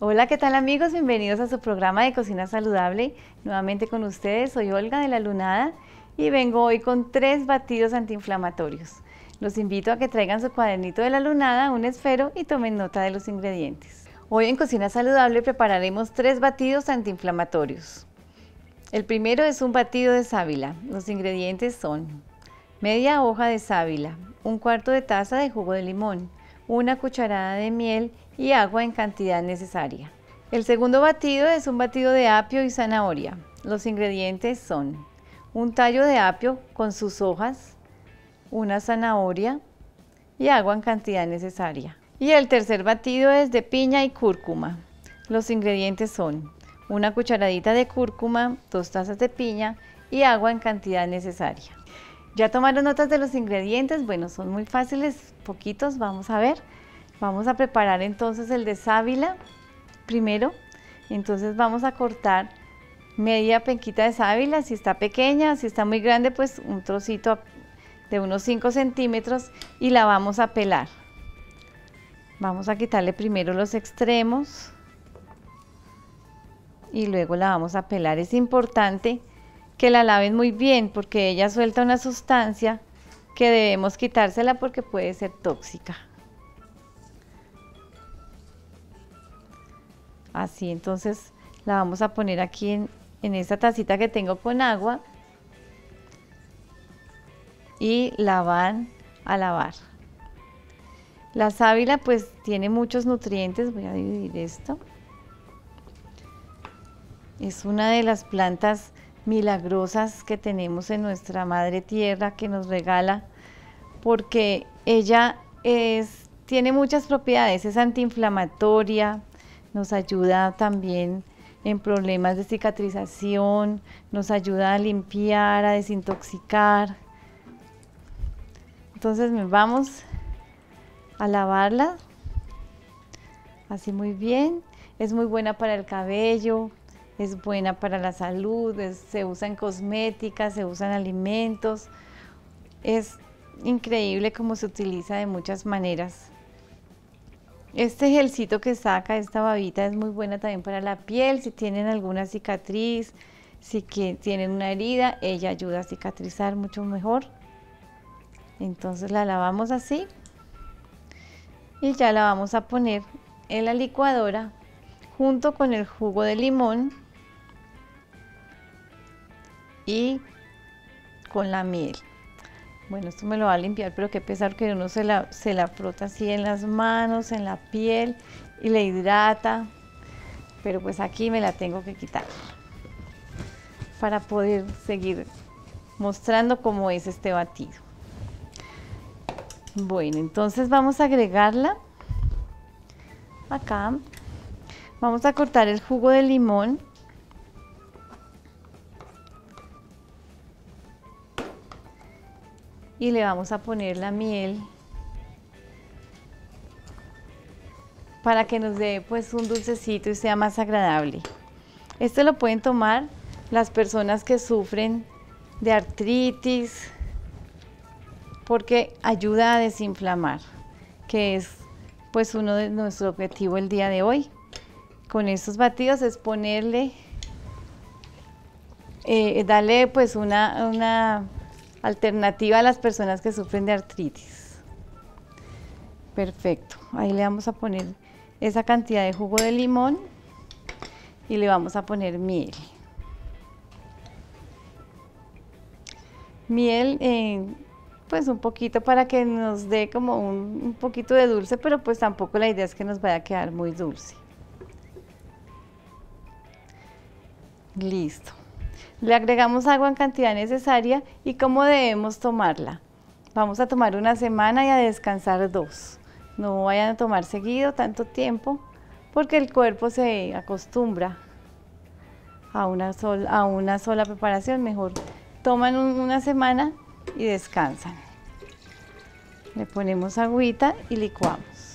Hola, ¿qué tal amigos? Bienvenidos a su programa de Cocina Saludable. Nuevamente con ustedes, soy Olga de la Lunada y vengo hoy con tres batidos antiinflamatorios. Los invito a que traigan su cuadernito de la lunada, un esfero y tomen nota de los ingredientes. Hoy en Cocina Saludable prepararemos tres batidos antiinflamatorios. El primero es un batido de sábila. Los ingredientes son media hoja de sábila, un cuarto de taza de jugo de limón, una cucharada de miel y agua en cantidad necesaria. El segundo batido es un batido de apio y zanahoria. Los ingredientes son un tallo de apio con sus hojas, una zanahoria y agua en cantidad necesaria. Y el tercer batido es de piña y cúrcuma. Los ingredientes son una cucharadita de cúrcuma, dos tazas de piña y agua en cantidad necesaria. ¿Ya tomaron notas de los ingredientes? Bueno, son muy fáciles, poquitos, vamos a ver. Vamos a preparar entonces el de sábila primero. Entonces vamos a cortar media penquita de sábila, si está pequeña, si está muy grande, pues un trocito de unos 5 centímetros y la vamos a pelar. Vamos a quitarle primero los extremos y luego la vamos a pelar. Es importante que la laven muy bien porque ella suelta una sustancia que debemos quitársela porque puede ser tóxica. Así, entonces la vamos a poner aquí en, esta tacita que tengo con agua y la van a lavar. La sábila pues tiene muchos nutrientes, voy a dividir esto. Es una de las plantas milagrosas que tenemos en nuestra madre tierra que nos regala porque ella tiene muchas propiedades, es antiinflamatoria, nos ayuda también en problemas de cicatrización, nos ayuda a limpiar, a desintoxicar. Entonces vamos a lavarla así muy bien. Es muy buena para el cabello, es buena para la salud, se usa en cosméticas, se usa en alimentos. Es increíble cómo se utiliza de muchas maneras. Este gelcito que saca esta babita es muy buena también para la piel. Si tienen alguna cicatriz, si tienen una herida, ella ayuda a cicatrizar mucho mejor. Entonces la lavamos así y ya la vamos a poner en la licuadora junto con el jugo de limón y con la miel. Bueno, esto me lo va a limpiar, pero qué pesar que uno se la, se la frota así en las manos, en la piel y le hidrata. Pero pues aquí me la tengo que quitar para poder seguir mostrando cómo es este batido. Bueno, entonces vamos a agregarla acá. Vamos a cortar el jugo de limón y le vamos a poner la miel para que nos dé pues un dulcecito y sea más agradable. Este lo pueden tomar las personas que sufren de artritis porque ayuda a desinflamar, que es pues uno de nuestro objetivo el día de hoy. Con estos batidos es ponerle, eh, darle pues una, una alternativa a las personas que sufren de artritis. Perfecto, ahí le vamos a poner esa cantidad de jugo de limón y le vamos a poner miel. Miel, eh, pues un poquito para que nos dé como un, un poquito de dulce, pero pues tampoco la idea es que nos vaya a quedar muy dulce. Listo. Le agregamos agua en cantidad necesaria y cómo debemos tomarla. Vamos a tomar una semana y a descansar dos. No vayan a tomar seguido tanto tiempo porque el cuerpo se acostumbra a una, a una sola preparación. Mejor toman una semana y descansan. Le ponemos agüita y licuamos.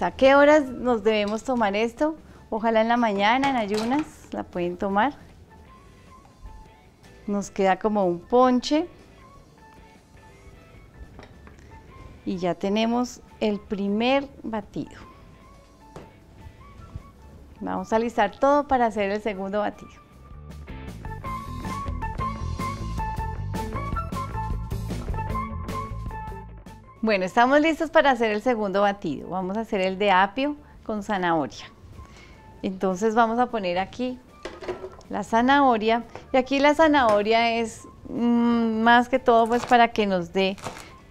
¿A qué horas nos debemos tomar esto? Ojalá en la mañana, en ayunas, la pueden tomar. Nos queda como un ponche. Y ya tenemos el primer batido. Vamos a alistar todo para hacer el segundo batido. Bueno, estamos listos para hacer el segundo batido. Vamos a hacer el de apio con zanahoria. Entonces vamos a poner aquí la zanahoria. Y aquí la zanahoria es mm, más que todo pues para que nos dé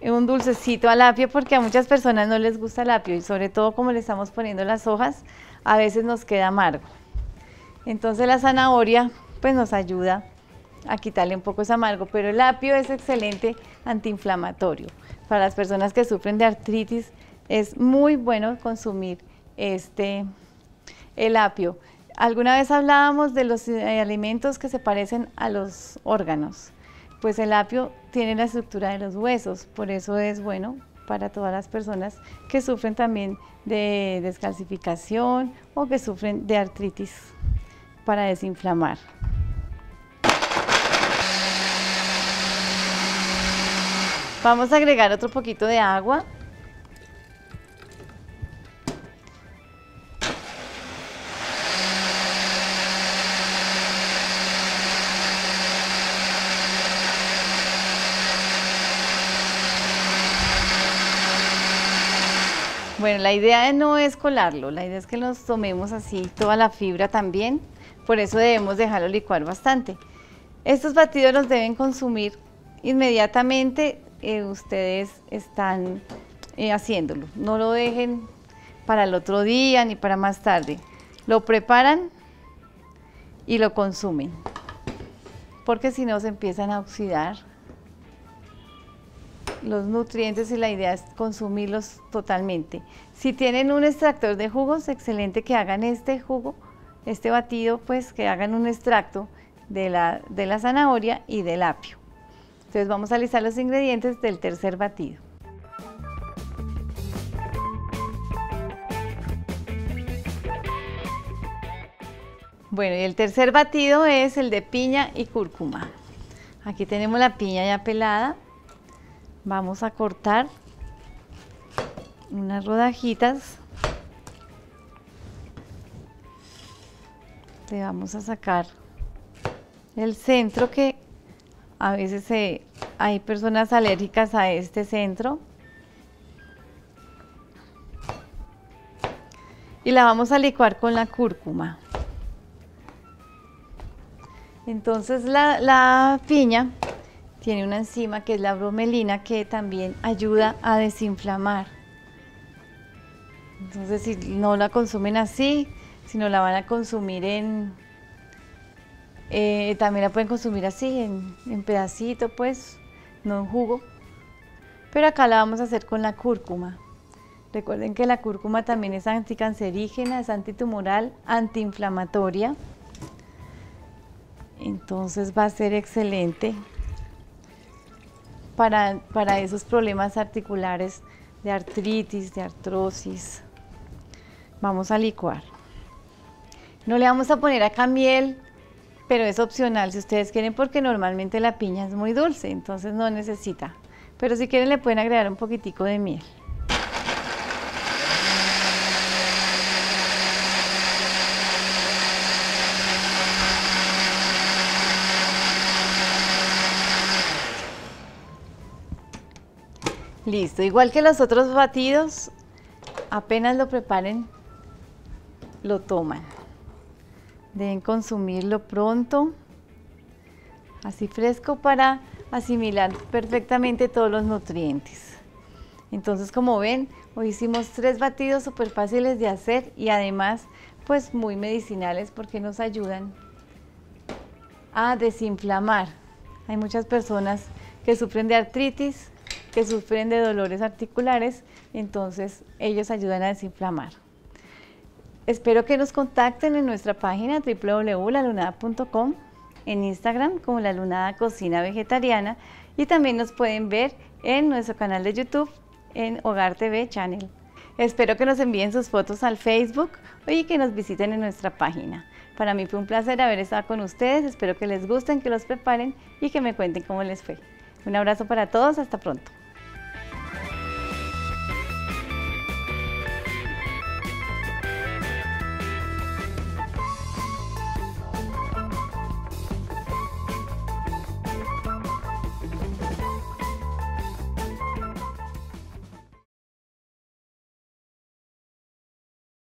un dulcecito al apio porque a muchas personas no les gusta el apio y sobre todo como le estamos poniendo las hojas, a veces nos queda amargo. Entonces la zanahoria pues nos ayuda a quitarle un poco ese amargo, pero el apio es excelente antiinflamatorio para las personas que sufren de artritis es muy bueno consumir este, el apio. Alguna vez hablábamos de los eh, alimentos que se parecen a los órganos. Pues el apio tiene la estructura de los huesos, por eso es bueno para todas las personas que sufren también de descalcificación o que sufren de artritis para desinflamar. Vamos a agregar otro poquito de agua. Bueno, la idea no es colarlo, la idea es que nos tomemos así toda la fibra también, por eso debemos dejarlo licuar bastante. Estos batidos los deben consumir inmediatamente eh, ustedes están eh, haciéndolo. No lo dejen para el otro día ni para más tarde. Lo preparan y lo consumen. Porque si no se empiezan a oxidar los nutrientes y la idea es consumirlos totalmente. Si tienen un extractor de jugos, excelente que hagan este jugo, este batido, pues que hagan un extracto de la, de la zanahoria y del apio. Entonces vamos a alistar los ingredientes del tercer batido. Bueno, y el tercer batido es el de piña y cúrcuma. Aquí tenemos la piña ya pelada. Vamos a cortar unas rodajitas. Le vamos a sacar el centro que a veces hay personas alérgicas a este centro. Y la vamos a licuar con la cúrcuma. Entonces la, la piña tiene una enzima que es la bromelina que también ayuda a desinflamar. Entonces si no la consumen así, si no la van a consumir en, eh, también la pueden consumir así, en, pedacito, pues, no en jugo. Pero acá la vamos a hacer con la cúrcuma. Recuerden que la cúrcuma también es anticancerígena, es antitumoral, antiinflamatoria. Entonces va a ser excelente para, para esos problemas articulares de artritis, de artrosis. Vamos a licuar. No le vamos a poner acá miel pero es opcional si ustedes quieren porque normalmente la piña es muy dulce, entonces no necesita. Pero si quieren le pueden agregar un poquitico de miel. Listo, igual que los otros batidos, apenas lo preparen, lo toman. Deben consumirlo pronto, así fresco para asimilar perfectamente todos los nutrientes. Entonces, como ven, hoy hicimos tres batidos súper fáciles de hacer y además, pues muy medicinales porque nos ayudan a desinflamar. Hay muchas personas que sufren de artritis, que sufren de dolores articulares, entonces ellos ayudan a desinflamar. Espero que nos contacten en nuestra página www.lalunada.com, en Instagram como La Lunada Cocina Vegetariana y también nos pueden ver en nuestro canal de YouTube en Hogar TV Channel. Espero que nos envíen sus fotos al Facebook y que nos visiten en nuestra página. Para mí fue un placer haber estado con ustedes, espero que les gusten, que los preparen y que me cuenten cómo les fue. Un abrazo para todos, hasta pronto.